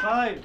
Five.